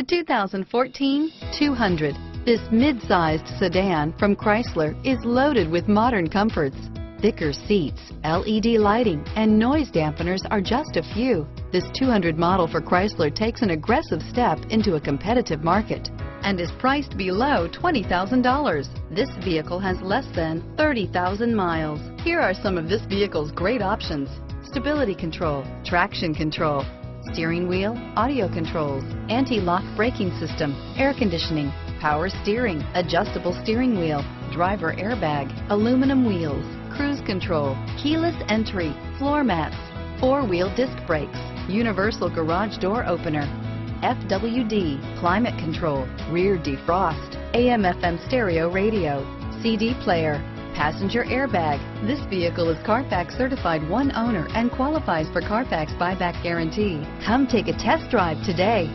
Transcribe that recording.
The 2014 200. This mid-sized sedan from Chrysler is loaded with modern comforts. Thicker seats, LED lighting, and noise dampeners are just a few. This 200 model for Chrysler takes an aggressive step into a competitive market and is priced below $20,000. This vehicle has less than 30,000 miles. Here are some of this vehicle's great options. Stability control, traction control, steering wheel, audio controls, anti-lock braking system, air conditioning, power steering, adjustable steering wheel, driver airbag, aluminum wheels, cruise control, keyless entry, floor mats, four-wheel disc brakes, universal garage door opener, FWD, climate control, rear defrost, AM FM stereo radio, CD player, passenger airbag. This vehicle is Carfax certified one owner and qualifies for Carfax buyback guarantee. Come take a test drive today.